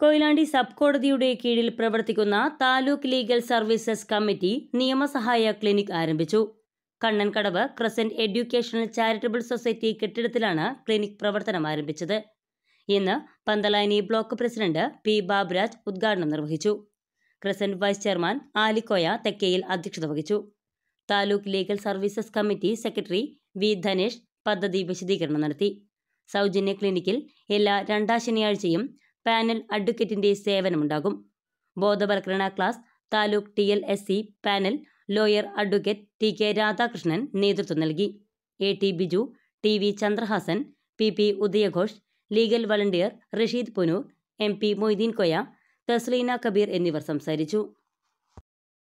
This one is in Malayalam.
കൊയിലാണ്ടി സബ് കോടതിയുടെ കീഴിൽ പ്രവർത്തിക്കുന്ന താലൂക്ക് ലീഗൽ സർവീസസ് കമ്മിറ്റി നിയമസഹായ ക്ലിനിക് ആരംഭിച്ചു. Kannankadavu crescent educational charitable society കെട്ടിടത്തിലാണ് clinic പ്രവർത്തനം ആരംഭിച്ചത്. ഇന്ന് Panthalayani block president P Baburaj ഉദ്ഘാടനം നിർവഹിച്ചു. Crescent vice chairman Alikoya Thekkayil അധ്യക്ഷത വഹിച്ചു. Taluk legal services committee secretary V Dhanesh പദ്ധതി വിശദീകരണം നടത്തി. സൗജന്യ ക്ലിനിക്കിൽ എല്ലാ രണ്ടാം ശനിയാഴ്ചയും പാനൽ അഡ്വക്കേറ്റിന്റെ സേവനമുണ്ടാകും. ബോധവൽക്കരണ class taluk T L S C panel lawyer advocate T K Radhakrishnan നേതൃത്വം നൽകി. A T Biju T V Chandrahasan P P Udayaghosh legal volunteer Rasheed Poonoor M P Moideen Koya Thasleena Kabeer എന്നിവർ സംസാരിച്ചു.